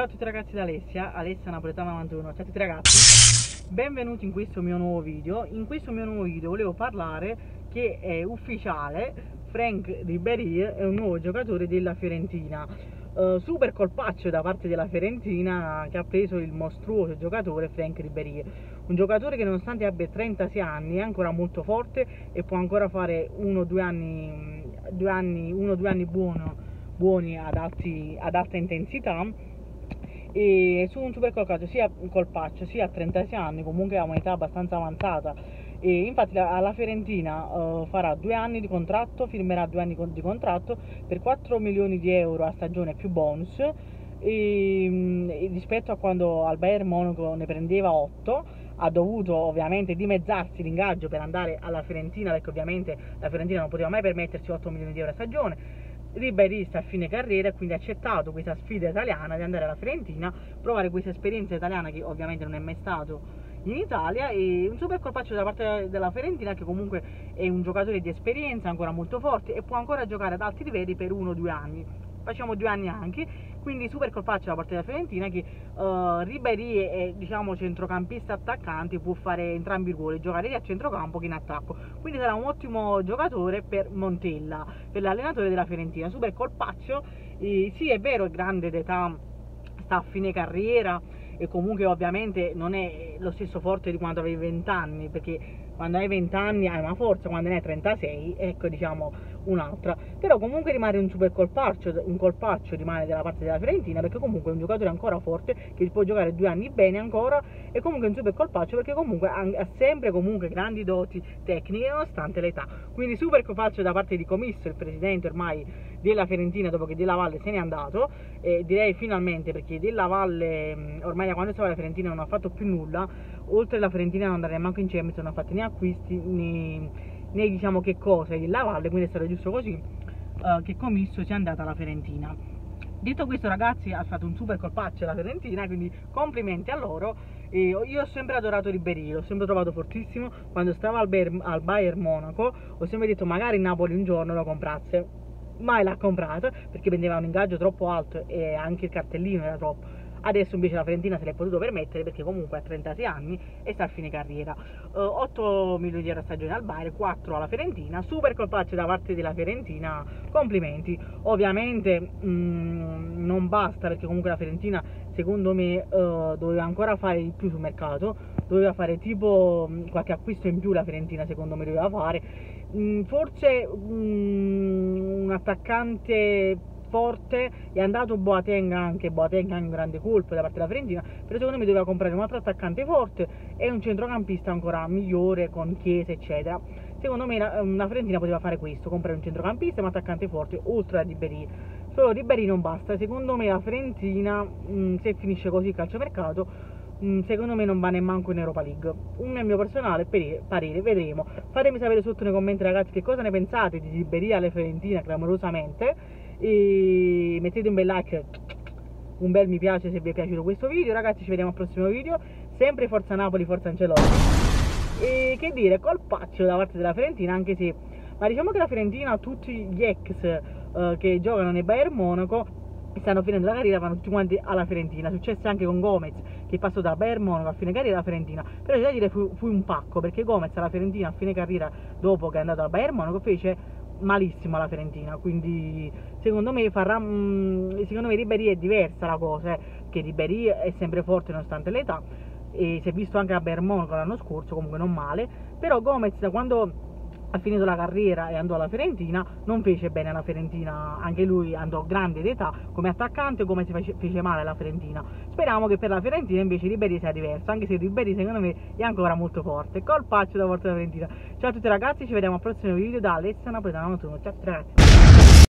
Ciao a tutti ragazzi da Alessia, Alessia Napoletana 91, ciao a tutti ragazzi. Benvenuti in questo mio nuovo video. In questo mio nuovo video volevo parlare che è ufficiale Frank Ribéry è un nuovo giocatore della Fiorentina. Uh, Super colpaccio da parte della Fiorentina che ha preso il mostruoso giocatore Frank Ribéry. Un giocatore che nonostante abbia 36 anni è ancora molto forte e può ancora fare uno o due anni, due anni, anni buono buoni ad, alti, ad alta intensità e su un super colcato sia colpaccio sia a 36 anni comunque ha un'età abbastanza avanzata. E infatti alla Fiorentina uh, farà due anni di contratto firmerà due anni di contratto per 4 milioni di euro a stagione più bonus. E, mm, e rispetto a quando al Bayern Monaco ne prendeva 8 ha dovuto ovviamente dimezzarsi l'ingaggio per andare alla Fiorentina perché ovviamente la Fiorentina non poteva mai permettersi 8 milioni di euro a stagione liberista a fine carriera quindi ha accettato questa sfida italiana di andare alla Fiorentina, provare questa esperienza italiana che ovviamente non è mai stato in Italia e un super colpaccio da parte della Fiorentina che comunque è un giocatore di esperienza ancora molto forte e può ancora giocare ad alti livelli per uno o due anni facciamo due anni anche quindi super colpaccio da parte della Fiorentina che uh, Ribéry è diciamo centrocampista attaccante può fare entrambi i ruoli giocare sia a centrocampo che in attacco. Quindi sarà un ottimo giocatore per Montella per l'allenatore della Fiorentina. Super colpaccio e, sì è vero è grande d'età sta a fine carriera e comunque ovviamente non è lo stesso forte di quando avevi 20 anni perché quando hai 20 anni hai una forza, quando ne hai 36 ecco diciamo un'altra. Però comunque rimane un super colpaccio un colpaccio rimane dalla parte della Fiorentina perché comunque è un giocatore ancora forte che può giocare due anni bene ancora e comunque è un super colpaccio perché comunque ha sempre comunque grandi doti tecniche nonostante l'età. Quindi super colpaccio da parte di Comisso il presidente ormai della Fiorentina dopo che Della Valle se n'è andato e direi finalmente perché Della Valle ormai da quando stava la Fiorentina non ha fatto più nulla oltre alla Fiorentina non andare manco in Champions non ha fatto né acquisti né, né diciamo che cosa Della Valle quindi è stato giusto così uh, che Commisso sia andata alla Fiorentina. Detto questo ragazzi ha fatto un super colpaccio la Fiorentina quindi complimenti a loro. E io ho sempre adorato Ribéry l'ho sempre trovato fortissimo. Quando stava al, Bayern, al Bayern Monaco ho sempre detto magari Napoli un giorno lo comprasse. Mai l'ha comprato perché prendeva un ingaggio troppo alto e anche il cartellino era troppo adesso invece la Fiorentina se l'è potuto permettere perché comunque ha 36 anni e sta a fine carriera. Uh, 8 milioni di euro a stagione al Bayern 4 alla Fiorentina super colpaccio da parte della Fiorentina complimenti. Ovviamente mh, mm, non basta perché comunque la Fiorentina secondo me uh, doveva ancora fare di più sul mercato doveva fare tipo mh, mm, qualche acquisto in più la Fiorentina secondo me doveva fare. Mh, forse un attaccante forte è andato Boateng anche Boateng ha un grande colpo da parte della Fiorentina però secondo me doveva comprare un altro attaccante forte e un centrocampista ancora migliore con Chiesa eccetera secondo me una Fiorentina poteva fare questo comprare un centrocampista e un attaccante forte oltre a Ribéry solo Ribéry non basta secondo me la Fiorentina se finisce così il calciomercato secondo me non va nemmeno in Europa League. Un mio personale parere, vedremo. Fatemi sapere sotto nei commenti ragazzi che cosa ne pensate di Ribéry alle Fiorentina clamorosamente e mettete un bel like. Un bel mi piace se vi è piaciuto questo video ragazzi ci vediamo al prossimo video. Sempre Forza Napoli, Forza Ancelotti. E che dire, colpaccio da parte della Fiorentina anche se ma diciamo che la Fiorentina tutti gli ex uh, che giocano nel Bayern Monaco stanno finendo la carriera vanno tutti quanti alla Fiorentina. Successe anche con Gomez che passò da Bayern Monaco a fine carriera alla Fiorentina. Però c'è da dire fu, fu un pacco perché Gomez alla Fiorentina a fine carriera dopo che è andato al Bayern Monaco fece malissimo la Fiorentina quindi secondo me farà mm, secondo me Ribéry è diversa la cosa eh, che Ribéry è sempre forte nonostante l'età e si è visto anche a Bermonaco l'anno scorso comunque non male però Gomez quando ha finito la carriera e andò alla Fiorentina, non fece bene alla Fiorentina, anche lui andò grande d'età come attaccante come si fece, fece male alla Fiorentina. Speriamo che per la Fiorentina invece Ribéry sia diverso, anche se Ribéry secondo me è ancora molto forte. Colpaccio da volta della Fiorentina. Ciao a tutti ragazzi, ci vediamo al prossimo video da Alessia Napoletano Ciao ragazzi.